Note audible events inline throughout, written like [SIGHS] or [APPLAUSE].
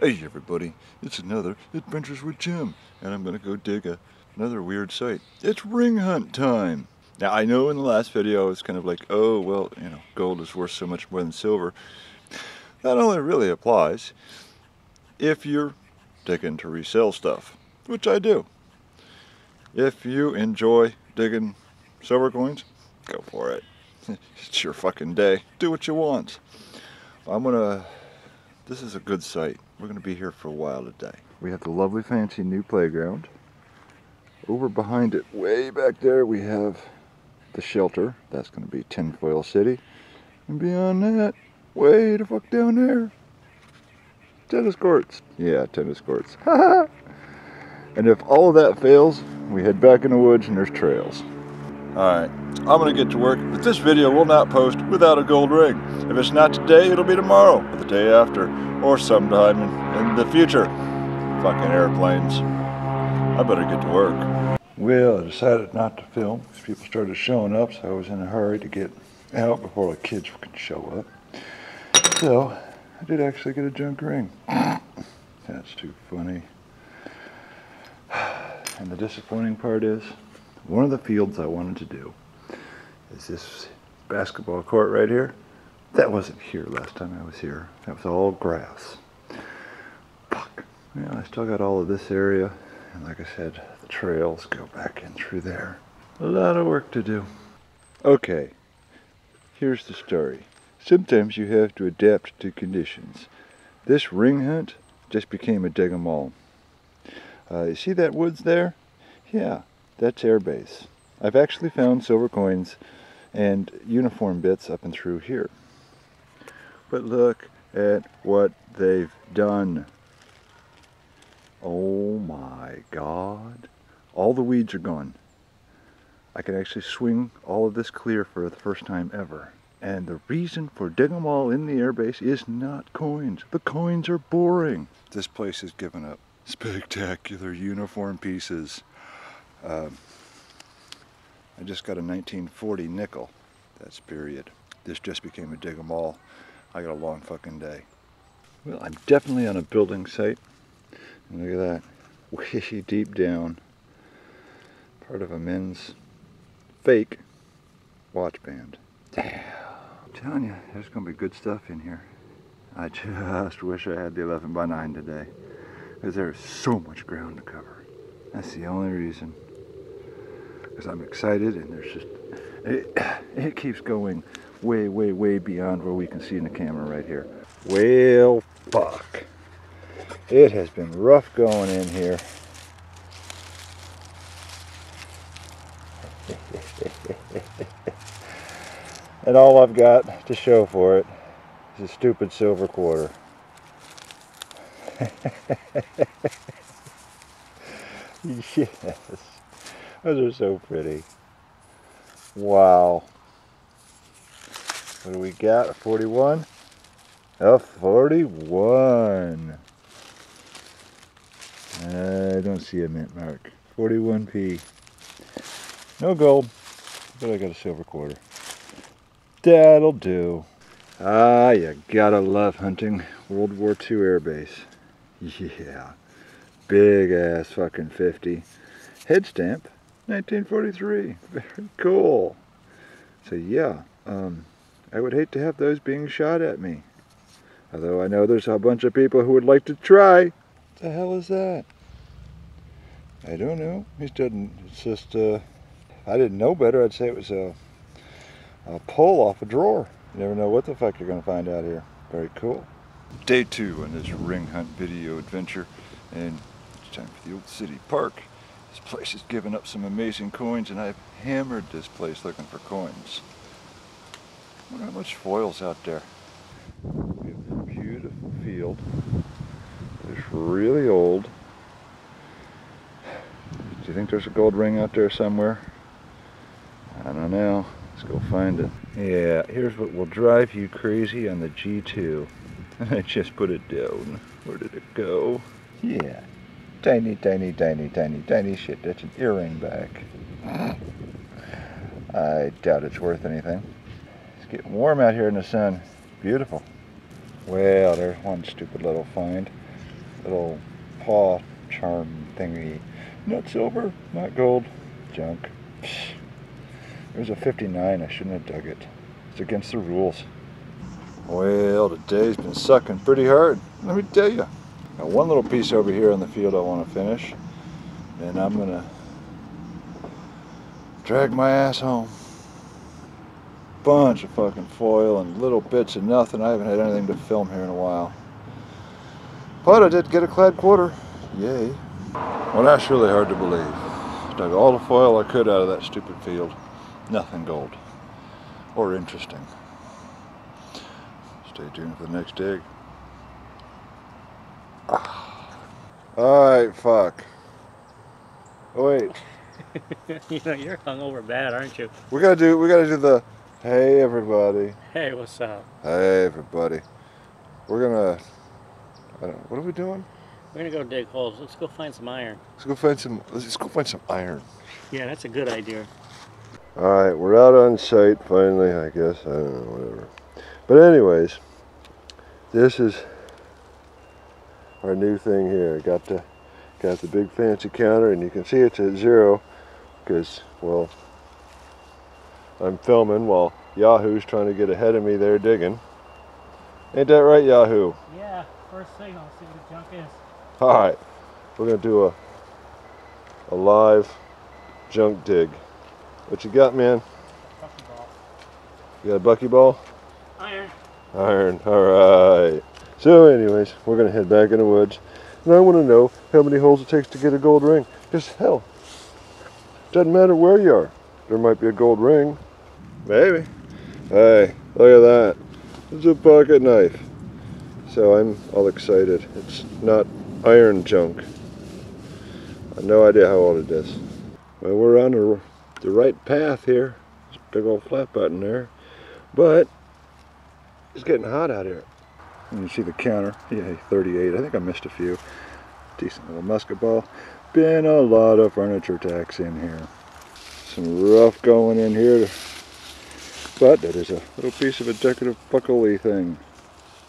Hey everybody, it's another Adventures with Jim, and I'm gonna go dig a, another weird site. It's ring hunt time! Now I know in the last video I was kind of like, oh well, you know, gold is worth so much more than silver. That only really applies if you're digging to resell stuff, which I do. If you enjoy digging silver coins, go for it. [LAUGHS] it's your fucking day. Do what you want. I'm gonna, this is a good site. We're gonna be here for a while today. We have the lovely fancy new playground. Over behind it, way back there, we have the shelter. That's gonna be Tinfoil City. And beyond that, way the fuck down there, tennis courts. Yeah, tennis courts. [LAUGHS] and if all of that fails, we head back in the woods and there's trails. Alright, I'm gonna get to work, but this video will not post without a gold ring. If it's not today, it'll be tomorrow, or the day after, or sometime in, in the future. Fucking airplanes. I better get to work. Well, I decided not to film because people started showing up, so I was in a hurry to get out before the kids could show up. So, I did actually get a junk ring. That's too funny. [SIGHS] And the disappointing part is, one of the fields I wanted to do is this basketball court right here. That wasn't here last time I was here. That was all grass. Fuck. Yeah, I still got all of this area. And like I said, the trails go back in through there. A lot of work to do. Okay, here's the story. Sometimes you have to adapt to conditions. This ring hunt just became a dig 'em all. Uh, you see that woods there? Yeah, that's airbase. I've actually found silver coins and uniform bits up and through here. But look at what they've done. Oh my god. All the weeds are gone. I can actually swing all of this clear for the first time ever. And the reason for digging them all in the airbase is not coins. The coins are boring. This place is given up. Spectacular uniform pieces. Um, I just got a 1940 nickel. That's period. This just became a dig 'em all. I got a long fucking day. Well, I'm definitely on a building site. And look at that. [LAUGHS] Way deep down. Part of a men's fake watch band. Damn. I'm telling you, there's going to be good stuff in here. I just [LAUGHS] wish I had the 11 by 9 today. Because there's so much ground to cover. That's the only reason because I'm excited and there's just, it, [CLEARS THROAT] it keeps going way, way, way beyond where we can see in the camera right here. Well, fuck. It has been rough going in here. [LAUGHS] and all I've got to show for it is a stupid silver quarter. [LAUGHS] yes. Those are so pretty. Wow. What do we got? A 41? A 41. I don't see a mint mark. 41p. No gold, but I got a silver quarter. That'll do. Ah, you gotta love hunting World War II airbase. [LAUGHS] Yeah. Big ass fucking 50. Head stamp 1943. [LAUGHS] Very cool. So yeah, um, I would hate to have those being shot at me. Although I know there's a bunch of people who would like to try. What the hell is that? I don't know. It doesn't. It's just. Uh, I didn't know better. I'd say it was a a pull off a drawer. You never know what the fuck you're gonna find out here. Very cool. Day two on this ring hunt video adventure, and it's time for the old city park. This place has given up some amazing coins and I've hammered this place looking for coins. I wonder how much foil's out there. We have beautiful field. It's really old. Do you think there's a gold ring out there somewhere? I don't know. Let's go find it. Yeah, here's what will drive you crazy on the G2. [LAUGHS] I just put it down. Where did it go? Yeah, Tiny, tiny, tiny, tiny, tiny shit. That's an earring back. I doubt it's worth anything. It's getting warm out here in the sun. Beautiful. Well, there's one stupid little find. little paw charm thingy. Not silver, not gold, junk. It was a 59, I shouldn't have dug it. It's against the rules. Well, today's been sucking pretty hard, let me tell you. Got one little piece over here in the field I want to finish, and I'm gonna drag my ass home. Bunch of fucking foil and little bits of nothing. I haven't had anything to film here in a while. But I did get a clad quarter. Yay. Well, that's really hard to believe. Dug all the foil I could out of that stupid field. Nothing gold. Or interesting. Stay tuned for the next dig. Alright, fuck. Oh, wait. [LAUGHS] you know, you're hungover bad, aren't you? We gotta do we gotta do the hey everybody. Hey, what's up? Hey everybody. We're gonna I don't, what are we doing? We're gonna go dig holes. Let's go find some iron. Let's go find some let's go find some iron. Yeah, that's a good idea. Alright, we're out on site finally, I guess. I don't know, whatever. But anyways, this is our new thing here. Got the got the big fancy counter and you can see it's at zero because well I'm filming while Yahoo's trying to get ahead of me there digging. Ain't that right, Yahoo? Yeah, first signal, see what the junk is. Alright, we're gonna do a a live junk dig. What you got, man? Buckyball. You got a buckyball? Iron. Iron. Alright. So anyways, we're gonna head back in the woods. And I wanna know how many holes it takes to get a gold ring. Because hell, doesn't matter where you are. There might be a gold ring. Maybe. Hey, look at that. It's a pocket knife. So I'm all excited. It's not iron junk. I no idea how old it is. Well, we're on the, the right path here. There's a big old flat button there. But it's getting hot out here. And you see the counter. Yeah, 38. I think I missed a few. Decent little musket ball. Been a lot of furniture tacks in here. Some rough going in here. But that is a little piece of a decorative buckley thing.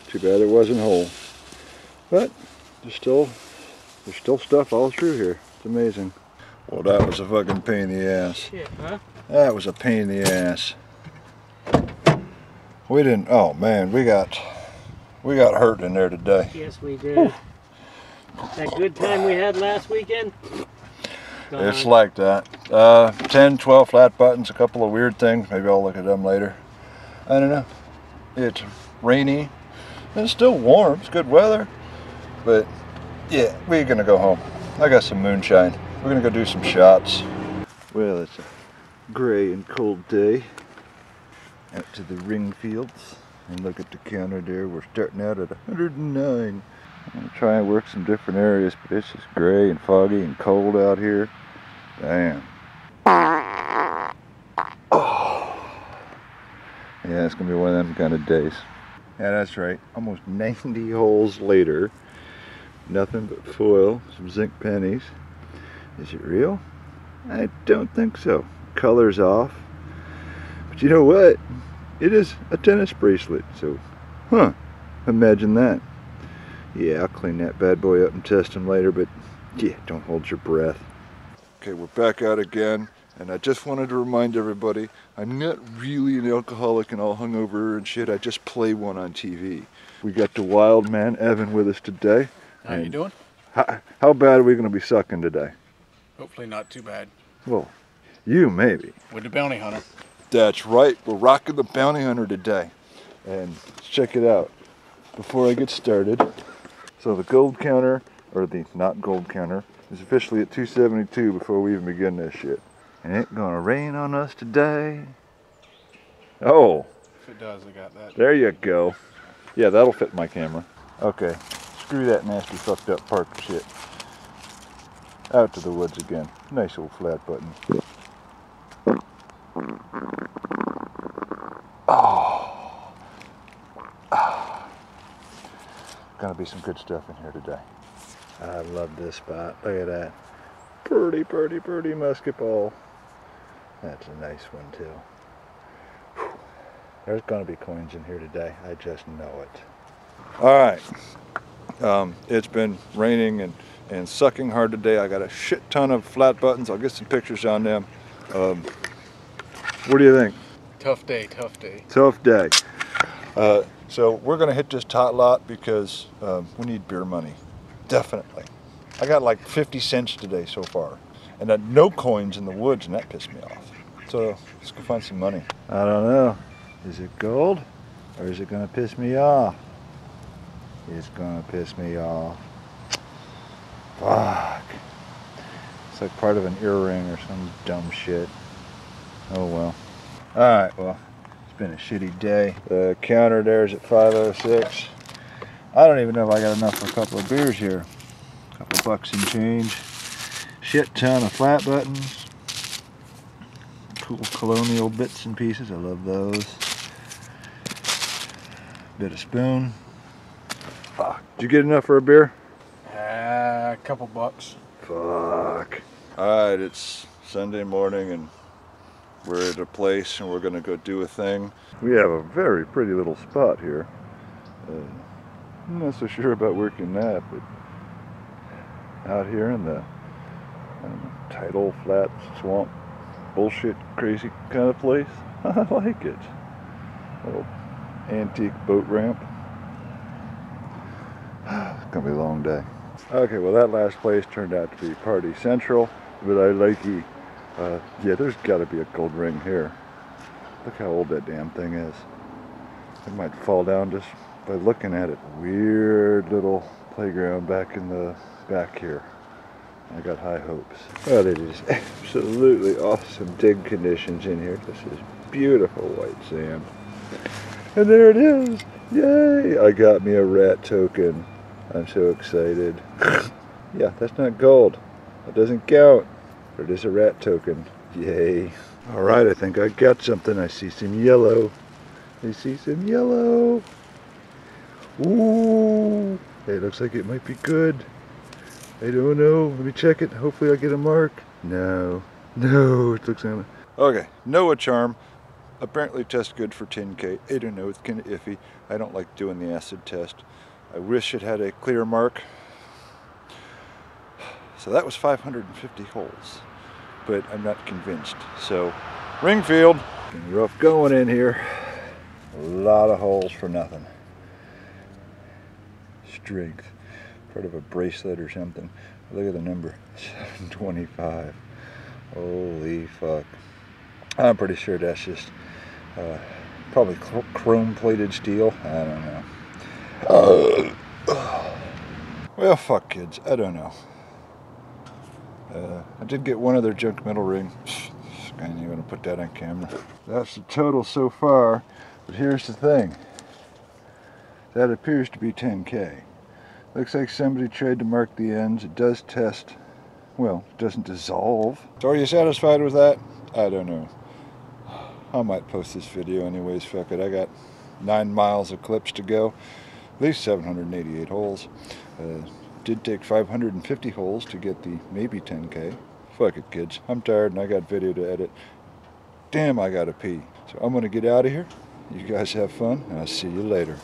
Too bad it wasn't whole. But there's still there's still stuff all through here. It's amazing. Well, that was a fucking pain in the ass. Shit, huh? That was a pain in the ass. We didn't. Oh man, we got we got hurt in there today. Yes, we did. That good time we had last weekend? Gone. It's like that. Uh, 10, 12 flat buttons, a couple of weird things. Maybe I'll look at them later. I don't know. It's rainy. And it's still warm. It's good weather. But yeah, we're gonna go home. I got some moonshine. We're gonna go do some shots. Well, it's a gray and cold day. Out to the ring fields. And look at the counter there. We're starting out at 109. I'm gonna try and work some different areas, but it's just gray and foggy and cold out here. Damn. Oh. [SIGHS] Yeah, it's gonna be one of them kind of days. Yeah, that's right. Almost 90 holes later. Nothing but foil, some zinc pennies. Is it real? I don't think so. Color's off. But you know what? It is a tennis bracelet, so, huh, imagine that. Yeah, I'll clean that bad boy up and test him later, but yeah, don't hold your breath. Okay, we're back out again, and I just wanted to remind everybody, I'm not really an alcoholic and all hungover and shit, I just play one on TV. We got the wild man Evan with us today. How you doing? How, how bad are we going to be sucking today? Hopefully not too bad. Well, you maybe. With the bounty hunter. That's right. We're rocking the bounty hunter today. And let's check it out. Before I get started, so the gold counter, or the not gold counter, is officially at 272 before we even begin this shit. It ain't gonna rain on us today. Oh, If it does, I got that. there you go. Yeah, that'll fit my camera. Okay, screw that nasty fucked up park shit. Out to the woods again. Nice old flat button. Oh. Ah. Gonna be some good stuff in here today. I love this spot. Look at that. Pretty, pretty, pretty musket ball. That's a nice one too. Whew. There's gonna be coins in here today. I just know it. All right. Um, it's been raining and, and sucking hard today. I got a shit ton of flat buttons. I'll get some pictures on them. Um, what do you think? Tough day, tough day. Tough day. Uh, so we're gonna hit this tot lot because um, we need beer money, definitely. I got like 50 cents today so far, and uh, no coins in the woods, and that pissed me off. So let's go find some money. I don't know. Is it gold, or is it gonna piss me off? It's gonna piss me off. Fuck. It's like part of an earring or some dumb shit. Oh well. Alright, well, it's been a shitty day. The counter there's at 506. I don't even know if I got enough for a couple of beers here. A couple bucks and change. Shit ton of flat buttons. Cool colonial bits and pieces. I love those. Bit of spoon. Fuck. Did you get enough for a beer? Uh, a couple bucks. Fuck. Alright, it's Sunday morning and we're at a place and we're going to go do a thing. We have a very pretty little spot here. Uh, I'm not so sure about working that, but out here in the know, tidal, flat, swamp, bullshit, crazy kind of place, [LAUGHS] I like it. Little antique boat ramp. It's [SIGHS] gonna be a long day. Okay, well that last place turned out to be Party Central, but I like it. Uh, yeah, there's got to be a gold ring here. Look how old that damn thing is. It might fall down just by looking at it. Weird little playground back in the back here. I got high hopes. But it is absolutely awesome dig conditions in here. This is beautiful white sand. And there it is. Yay! I got me a rat token. I'm so excited. [LAUGHS] yeah, that's not gold. That doesn't count. But it is a rat token. Yay. All right, I think I got something. I see some yellow. I see some yellow. Ooh. It looks like it might be good. I don't know. Let me check it. Hopefully I get a mark. No. No, it looks like... Okay, Noah Charm. Apparently test good for 10K. I don't know, it's kind of iffy. I don't like doing the acid test. I wish it had a clear mark. So that was 550 holes, but I'm not convinced. So Ringfield, rough going in here. A lot of holes for nothing. Strength, part of a bracelet or something. Look at the number, 725. Holy fuck. I'm pretty sure that's just uh, probably chrome plated steel. I don't know. Uh, well, fuck kids. I don't know. Uh, I did get one other junk metal ring. I ain't even gonna put that on camera. That's the total so far, but here's the thing. That appears to be 10K. Looks like somebody tried to mark the ends. It does test, well, it doesn't dissolve. So are you satisfied with that? I don't know. I might post this video anyways, fuck it. I got nine miles of clips to go. At least 788 holes. Uh, did take 550 holes to get the maybe 10k. Fuck it, kids. I'm tired and I got video to edit. Damn, I gotta pee. So I'm gonna get out of here. You guys have fun, and I'll see you later.